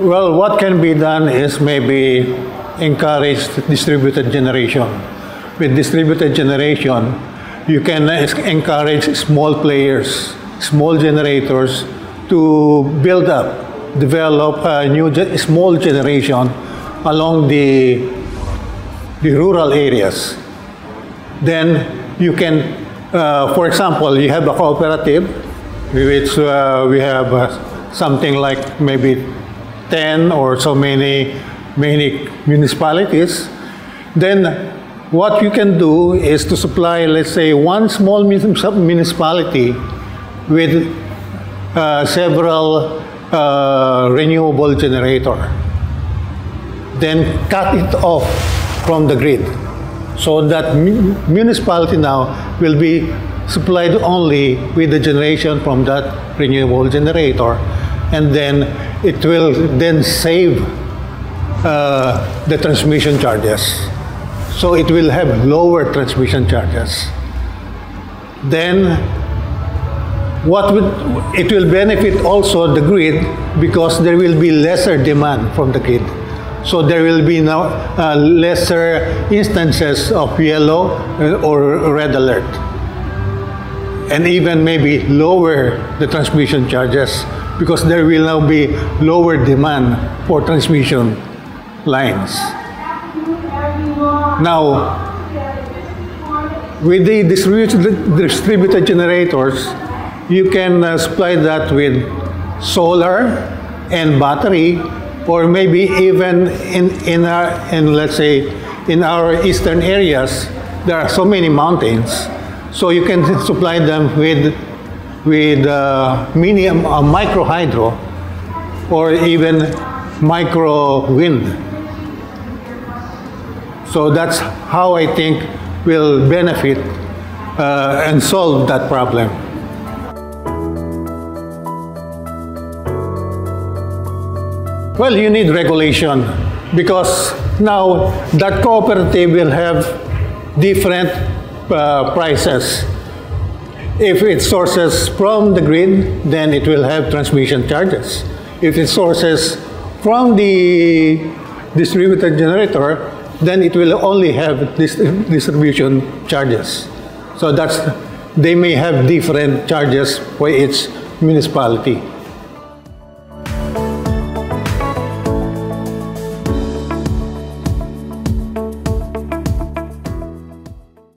Well, what can be done is maybe encourage distributed generation. With distributed generation, you can encourage small players, small generators to build up, develop a new small generation along the, the rural areas. Then you can, uh, for example, you have a cooperative, which uh, we have uh, something like maybe 10 or so many, many municipalities. Then what you can do is to supply, let's say, one small municipality with uh, several uh, renewable generator. Then cut it off from the grid so that municipality now will be supplied only with the generation from that renewable generator and then it will then save uh, the transmission charges. So it will have lower transmission charges. Then what would it will benefit also the grid because there will be lesser demand from the grid. So there will be now uh, lesser instances of yellow uh, or red alert. And even maybe lower the transmission charges because there will now be lower demand for transmission lines now with the distributed, generators, you can uh, supply that with solar and battery, or maybe even in, in, our, in, let's say, in our eastern areas, there are so many mountains. So you can supply them with, with uh, mini, uh, micro hydro, or even micro wind. So that's how I think will benefit uh, and solve that problem. Well, you need regulation because now that cooperative will have different uh, prices. If it sources from the grid, then it will have transmission charges. If it sources from the distributed generator, then it will only have dis- distribution charges. So that's they may have different charges for each municipality.